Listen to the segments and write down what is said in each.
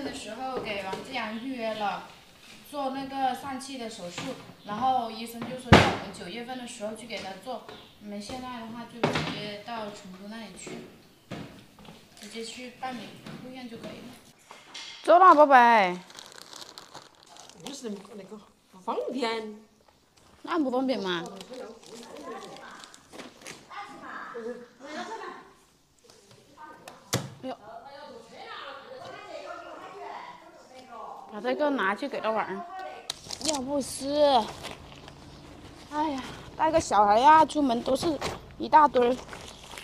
份的时候给王志阳预约了做那个疝气的手术，然后医生就说让我们九月份的时候去给他做。我们现在的话就直接到成都那里去，直接去办理入院就可以了。走了，宝贝。不是那个不方便。那不方便嘛？哎呦！把这个拿去给他玩。尿不湿，哎呀，带个小孩呀，出门都是一大堆儿。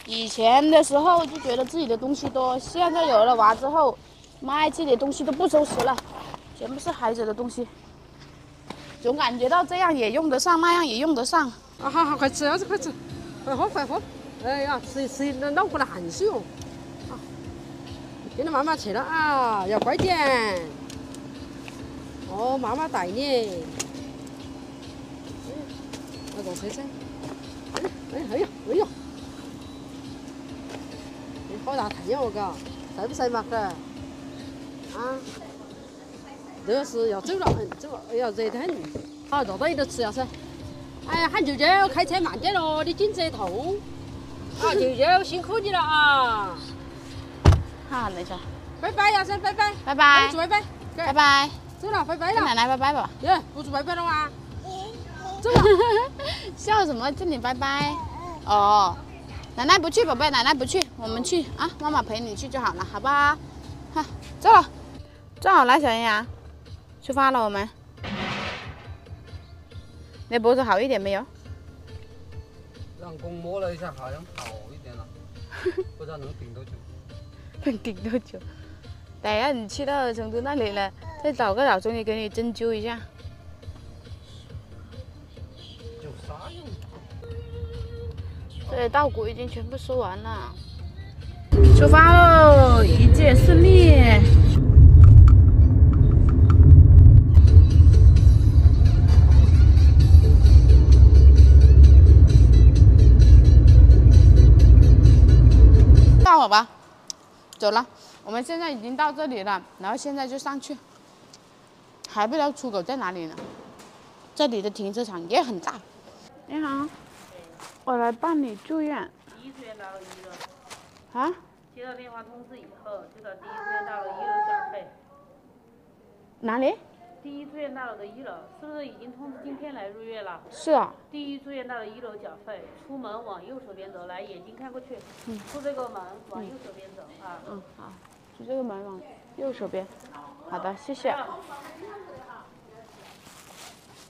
以前的时候就觉得自己的东西多，现在有了娃之后，妈，自己的东西都不收拾了，全部是孩子的东西。总感觉到这样也用得上，那样也用得上。啊，好好，快吃，儿子，快吃，快喝，快喝。哎呀，吃吃那脑壳的汗水哦。啊，跟着妈妈去了啊，要乖点。哦，妈妈带你。来坐车噻。哎哎哎呀哎呦！好大太阳哦，嘎，晒不晒嘛？嘎。啊。热是要走了，走了，哎呀，热得很。好，坐到里头吃呀噻。哎呀，喊舅舅开车慢点咯，你颈子痛。啊，舅舅辛苦你了啊。好，那下。拜拜呀，噻，拜拜。拜拜。拜拜。拜拜。走了，拜拜了。奶奶拜拜吧。耶，不是拜拜了吗？走了。笑什么？这里拜拜。哦，奶奶不去，宝贝，奶奶不去，我们去啊，妈妈陪你去就好了，好不？好，走了。坐好了，小妍妍。出发了，我们。你脖子好一点没有？让公摸了一下，好像好一点了，不知道能顶多久。能顶多久？等下你去到成都那里了，再找个老中医给你针灸一下。有啥用？这里稻谷已经全部收完了，出发喽！一切顺利。好吧，走了。我们现在已经到这里了，然后现在就上去，还不知道出口在哪里呢。这里的停车场也很大。你好，我来办理住院。第一住院到了一楼。啊？接到电话通知以后，就到第一住院大楼一楼缴费。哪里？第一住院大楼的一楼，是不是已经通知今天来入院了？是啊。第一住院大楼一楼缴费，出门往右手边走，来眼睛看过去，嗯，出这个门往右手边走啊。嗯，好，出这个门往右手边。好的，谢谢。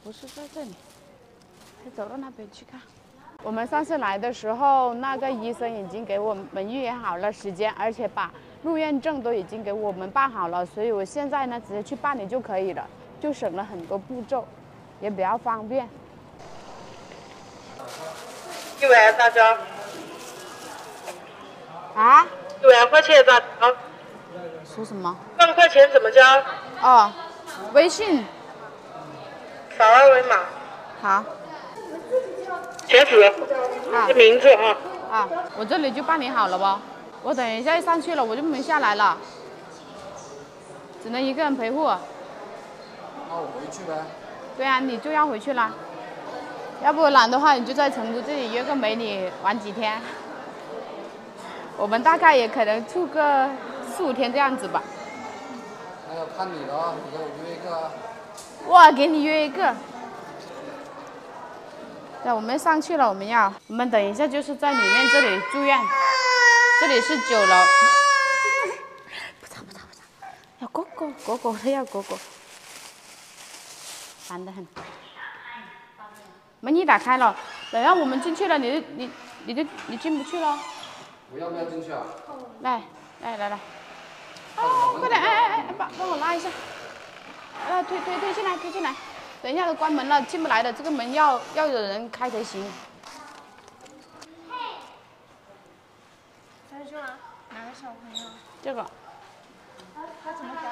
不是在这里，再走到那边去看。我们上次来的时候，那个医生已经给我们预约好了时间，而且把入院证都已经给我们办好了，所以我现在呢直接去办理就可以了。就省了很多步骤，也比较方便。一万咋交？啊？一万块钱咋交？说什么？万块钱怎么交？哦，微信。扫二维码。好。截止。啊。名字啊。啊，我这里就办理好了不？我等一下上去了，我就没下来了，只能一个人陪护。那我回去呗。对啊，你就要回去啦。要不然的话，你就在成都这里约个美女玩几天。我们大概也可能处个四五天这样子吧。那要看你了，你给我约一个。哇给你约一个。那我们上去了，我们要，我们等一下就是在里面这里住院，这里是九楼。不吵不吵不吵，要哥哥哥哥，他要哥哥。烦得很，门一打开了，等下我们进去了，你就你你就你进不去了。我要不要进去啊？来来来来，哦，快点，哎哎哎，帮帮我拉一下，来推推推进来推进来，等一下都关门了，进不来的，这个门要要有人开才行。小熊啊，哪个小朋友？这个。他他怎么搞？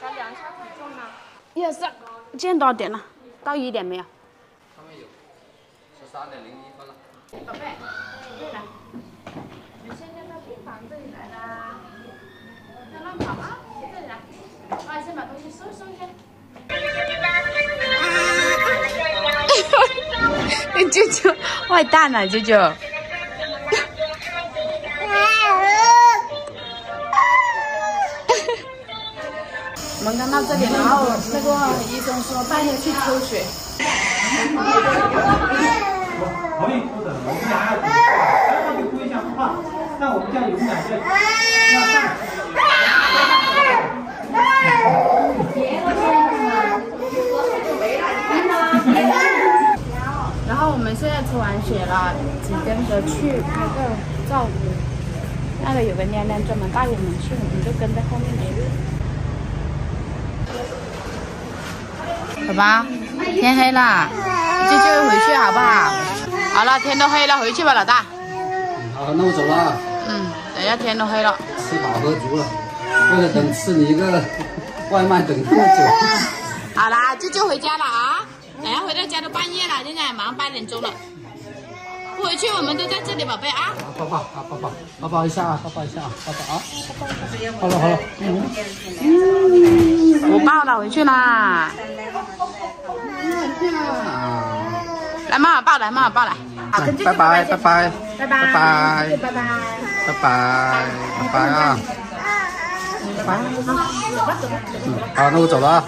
他量下体重呢？也是，今天多少点了？到一点没有？他们有，十三点零一分了。宝贝，舅舅，坏蛋呐、舅舅。我们刚到这里，然后那个医生说半夜去抽血。可以哭的，我们家孩子，那就跪下不怕，那我们家永远在。们现在抽完血了，紧跟着去拍个照。那个有个娘娘专门带我们去，我们就跟在后面去。宝宝，天黑了，舅舅回去好不好？好了，天都黑了，回去吧，老大。好，那我走了啊。嗯，等下天都黑了。吃饱喝足了，为了等吃你一个外卖等这么久。好啦，舅舅回家了啊！回到家都半夜了，现在马上八点钟了。不回去，我们都在这里，宝贝啊！抱抱啊，抱抱，抱抱一下啊，抱抱一下啊，抱抱啊！好了好了，嗯，我抱了，回去啦。来，妈妈抱来，妈妈抱来。拜拜拜拜拜拜拜拜拜拜。拜拜啊！好，那我走了啊。